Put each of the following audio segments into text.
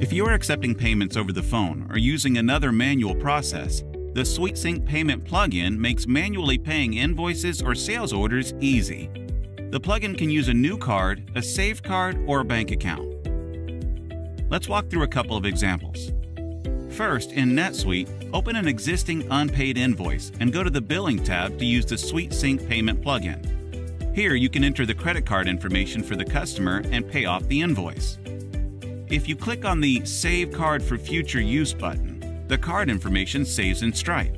If you are accepting payments over the phone or using another manual process, the SuiteSync Payment plugin makes manually paying invoices or sales orders easy. The plugin can use a new card, a saved card, or a bank account. Let's walk through a couple of examples. First, in NetSuite, open an existing unpaid invoice and go to the Billing tab to use the SuiteSync Payment plugin. Here you can enter the credit card information for the customer and pay off the invoice. If you click on the Save Card for Future Use button, the card information saves in Stripe.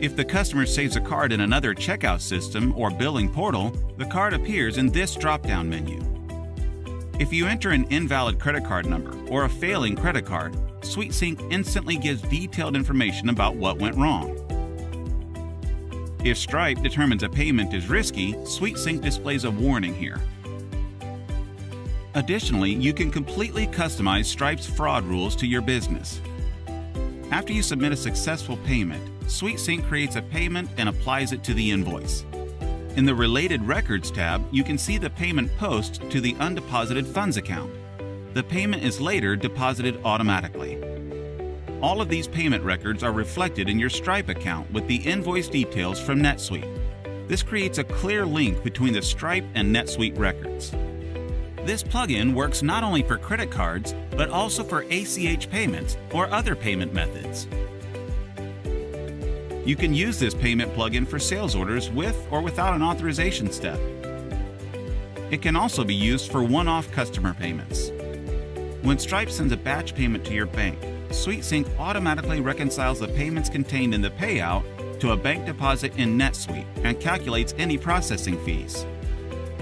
If the customer saves a card in another checkout system or billing portal, the card appears in this drop-down menu. If you enter an invalid credit card number or a failing credit card, SuiteSync instantly gives detailed information about what went wrong. If Stripe determines a payment is risky, SuiteSync displays a warning here. Additionally, you can completely customize Stripe's fraud rules to your business. After you submit a successful payment, SuiteSync creates a payment and applies it to the invoice. In the Related Records tab, you can see the payment post to the undeposited funds account. The payment is later deposited automatically. All of these payment records are reflected in your Stripe account with the invoice details from NetSuite. This creates a clear link between the Stripe and NetSuite records. This plugin works not only for credit cards, but also for ACH payments or other payment methods. You can use this payment plugin for sales orders with or without an authorization step. It can also be used for one-off customer payments. When Stripe sends a batch payment to your bank, SuiteSync automatically reconciles the payments contained in the payout to a bank deposit in NetSuite and calculates any processing fees.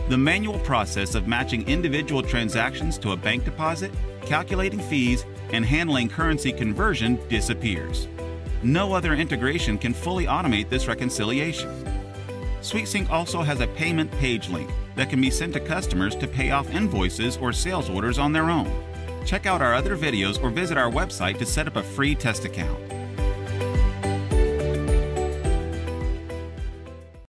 The manual process of matching individual transactions to a bank deposit, calculating fees, and handling currency conversion disappears. No other integration can fully automate this reconciliation. SuiteSync also has a payment page link that can be sent to customers to pay off invoices or sales orders on their own. Check out our other videos or visit our website to set up a free test account.